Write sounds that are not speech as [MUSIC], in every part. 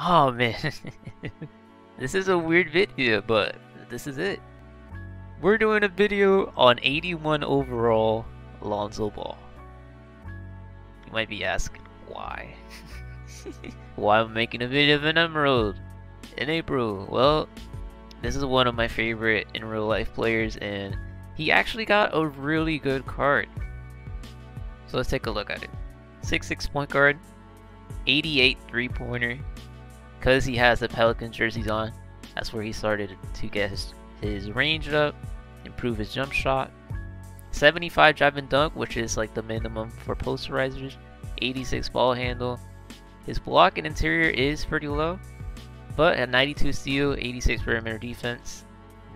Oh man, [LAUGHS] this is a weird video, but this is it. We're doing a video on 81 overall Lonzo Ball. You might be asking why. [LAUGHS] why I'm making a video of an Emerald in April. Well, this is one of my favorite in real life players and he actually got a really good card. So let's take a look at it. 6'6 point guard, 88 three pointer. Because he has the Pelican jerseys on, that's where he started to get his, his range up, improve his jump shot. 75 drive and dunk, which is like the minimum for posterizers. 86 ball handle. His block and interior is pretty low, but at 92 steal, 86 perimeter defense.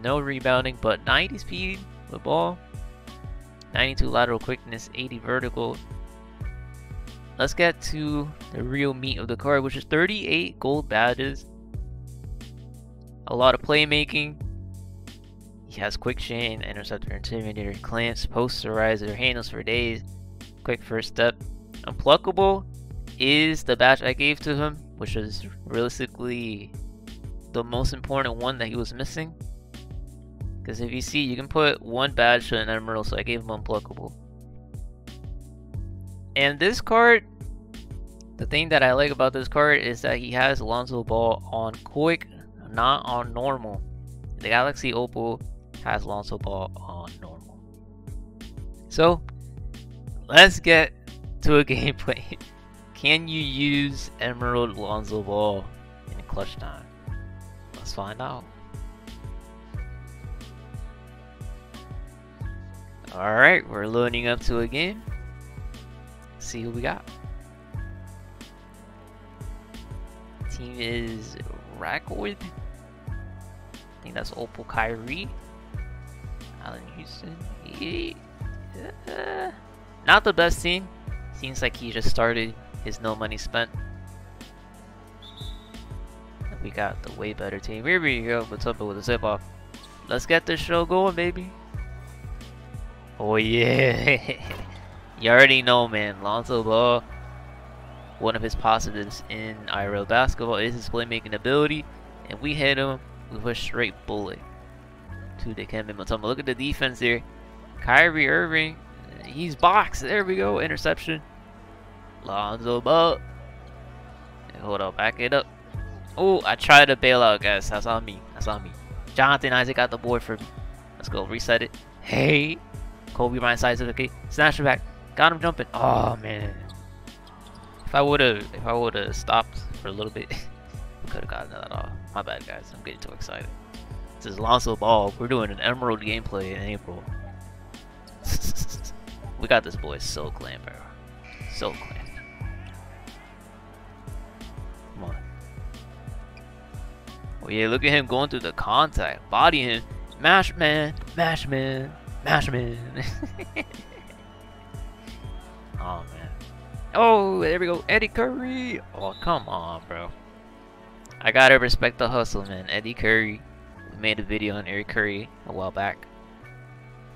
No rebounding, but 90 speed with ball. 92 lateral quickness, 80 vertical. Let's get to the real meat of the card, which is 38 gold badges. A lot of playmaking. He has quick chain, interceptor, intimidator, clamps, posterizer, handles for days, quick first step. Unpluckable is the badge I gave to him, which is realistically the most important one that he was missing. Because if you see, you can put one badge to an emerald, so I gave him unpluckable. And this card, the thing that I like about this card is that he has Lonzo Ball on quick, not on normal. The Galaxy Opal has Lonzo Ball on normal. So, let's get to a [LAUGHS] gameplay. Can you use Emerald Lonzo Ball in clutch time? Let's find out. Alright, we're loading up to a game. See who we got. Team is Rackwood. I think that's Opal Kyrie. Allan Houston. Yeah. Not the best team. Seems like he just started his no money spent. We got the way better team. Here we go. What's up with the zip off? Let's get this show going, baby. Oh yeah. [LAUGHS] you already know, man. Lonzo Ball, one of his positives in IRL basketball is his playmaking ability. And we hit him with a straight bullet to the Dikembe Mutombo. Look at the defense here. Kyrie Irving, he's boxed. There we go. Interception. Lonzo Ball. Hold up, back it up. Oh, I tried to bail out, guys. That's on me. That's on me. Jonathan Isaac got the board for me. Let's go. Reset it. Hey. Kobe Bryant of okay. Snatch it back. Got him jumping. Oh man. If I would've if I would've stopped for a little bit, [LAUGHS] we could have gotten that off. My bad guys. I'm getting too excited. This is Lonzo Ball. We're doing an Emerald gameplay in April. [LAUGHS] we got this boy so clean, bro. So clean. Come on. Oh yeah, look at him going through the contact. Body him. Mash man. Mash man. Mash man. [LAUGHS] Oh, there we go. Eddy Curry. Oh, come on, bro. I gotta respect the hustle, man. Eddy Curry. Made a video on Eddy Curry a while back.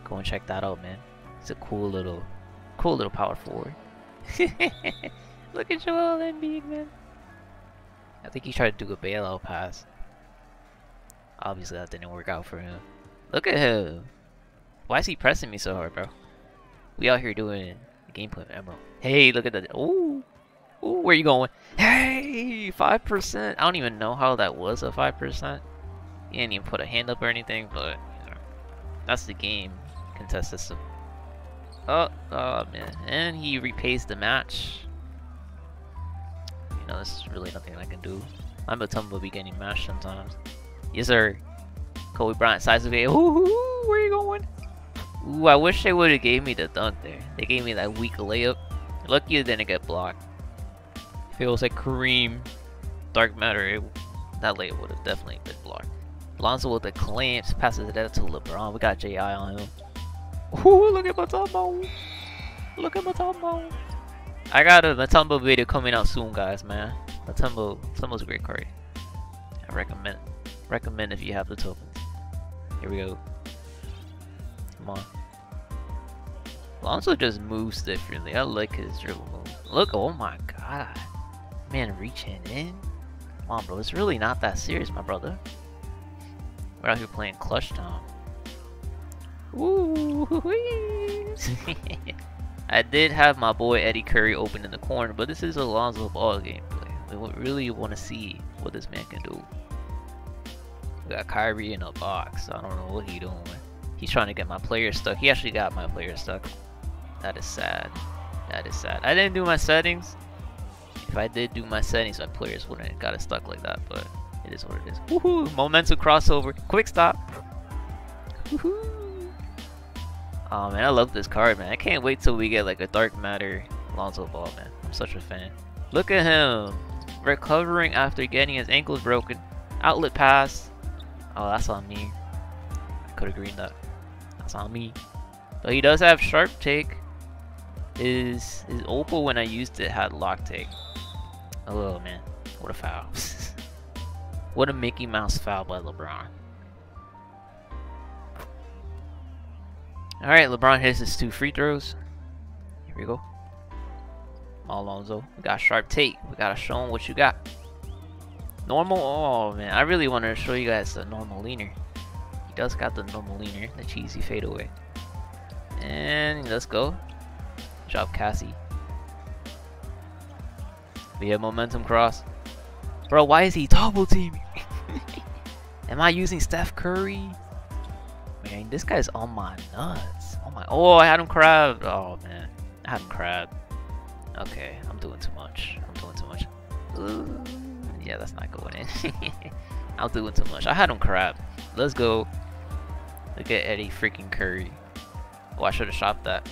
Go and check that out, man. It's a cool little, cool little power forward. [LAUGHS] Look at Joel Embiid, man. I think he tried to do a bailout pass. Obviously, that didn't work out for him. Look at him. Why is he pressing me so hard, bro? We out here doing gameplay of Emerald. Hey, look at that. Ooh. Ooh, where you going? Hey, 5%. I don't even know how that was a 5%. He didn't even put a hand up or anything, but you know, that's the game contest system. Oh, oh man. And he repays the match. You know, this is really nothing I can do. I'm a tumble be getting mashed sometimes. Yes, sir. Kobe Bryant size of it. Ooh, where you going? Ooh, I wish they would have gave me the dunk there. They gave me that weak layup. Lucky it didn't get blocked. Feels like Kareem, Dark Matter, it, that layup would have definitely been blocked. Lonzo with the clamps, passes it out to LeBron. We got J.I. on him. Ooh, look at Mutombo. Look at Mutombo. I got a Mutombo video coming out soon, guys, man. Mutombo, Mutombo's a great card. I recommend. Recommend if you have the tokens. Here we go. Come on. Lonzo just moves differently. I like his dribble move. Look, oh my god. Man reaching in. Come on, bro. It's really not that serious, my brother. We're out here playing Clutch Time. Ooh, I did have my boy Eddy Curry open in the corner, but this is a Lonzo Ball gameplay. We really want to see what this man can do. We got Kyrie in a box. I don't know what he doing. He's trying to get my player stuck. He actually got my player stuck. That is sad. That is sad. I didn't do my settings. If I did do my settings, my players wouldn't have got it stuck like that, but it is what it is. Woohoo! Momentum crossover. Quick stop. Woohoo! Oh man, I love this card, man. I can't wait till we get like a Dark Matter Lonzo Ball, man. I'm such a fan. Look at him. Recovering after getting his ankles broken. Outlet pass. Oh, that's on me. I could have greened that. That's on me. But he does have sharp take. His his opal when I used it had lock take. Oh man, what a foul. [LAUGHS] what a Mickey Mouse foul by LeBron. Alright, LeBron hits his two free throws. Here we go. Alonzo. We got sharp take. We gotta show him what you got. Normal. Oh man, I really wanted to show you guys the normal leaner. Does got the normal leaner, the cheesy fadeaway. And let's go. Job Cassie. We have momentum cross. Bro, why is he double teaming? [LAUGHS] Am I using Steph Curry? Man, this guy's on my nuts. Oh my, oh, I had him crab. Oh man, I had him crab. Okay, I'm doing too much. I'm doing too much. Ooh, yeah, that's not going in. [LAUGHS] I'm doing too much. I had him crab. Let's go. Look at Eddy freaking Curry. Oh, I should have shot that.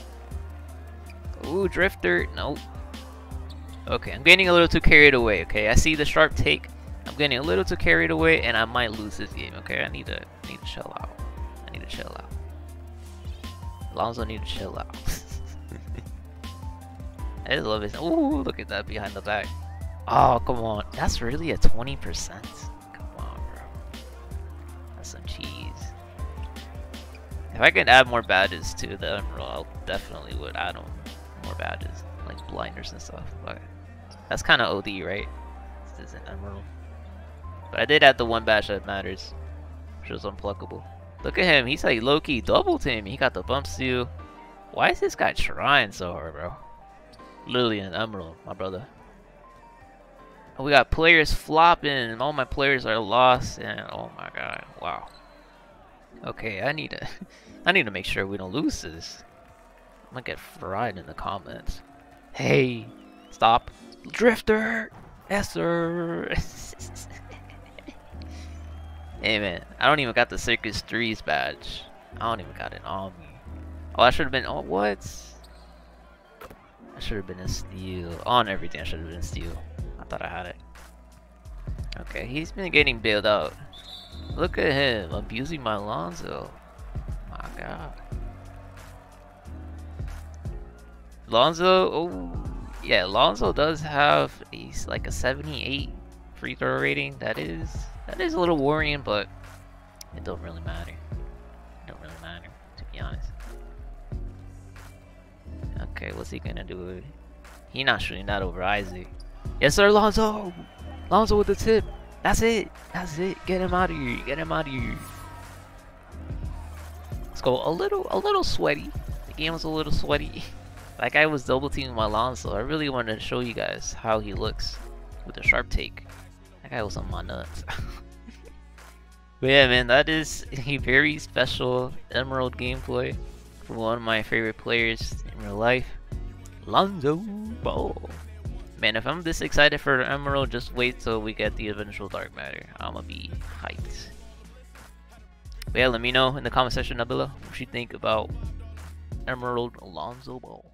Ooh, Drifter. Nope. Okay, I'm getting a little too carried away, okay? I see the sharp take. I'm getting a little too carried away, and I might lose this game, okay? I need to, need to chill out. I need to chill out. Lonzo need to chill out. [LAUGHS] I just love it. Ooh, look at that behind the back. Oh, come on. That's really a 20%? If I can add more badges to the Emerald, I definitely would add them more badges. Like blinders and stuff. But that's kind of OD, right? This is an Emerald. But I did add the one badge that matters. Which was unpluckable. Look at him. He's like low-key double team. He got the bump steal. Why is this guy trying so hard, bro? Literally an emerald, my brother. We got players flopping. And all my players are lost. And oh my god, wow. Okay, I need to, [LAUGHS] I need to make sure we don't lose this. I'm gonna get fried in the comments. Hey, stop, drifter. Yes, sir. [LAUGHS] Hey man, I don't even got the Circus 3's badge. I don't even got it on me. Oh, I should have been. Oh, what? I should have been in steel. On everything, I should have been steel. I thought I had it. Okay, he's been getting bailed out. Look at him abusing my Lonzo. My god. Lonzo, oh, yeah, Lonzo does have a, like a 78 free throw rating. That is that is a little worrying, but it don't really matter. It don't really matter, to be honest. Okay, what's he gonna do? He not shooting that over Isaac. Yes, sir, Lonzo. Lonzo with the tip. That's it. That's it. Get him out of here. Get him out of here. Let's go. A little, a little sweaty. The game was a little sweaty. [LAUGHS] That guy was double teaming my Lonzo. I really wanted to show you guys how he looks with a sharp take. That guy was on my nuts. [LAUGHS] but yeah, man, that is [LAUGHS] a very special Emerald gameplay for one of my favorite players in real life, Lonzo Ball. Man, if I'm this excited for Emerald, just wait till we get the eventual Dark Matter. I'ma be hyped. But yeah, let me know in the comment section down below what you think about Emerald Alonzo Ball.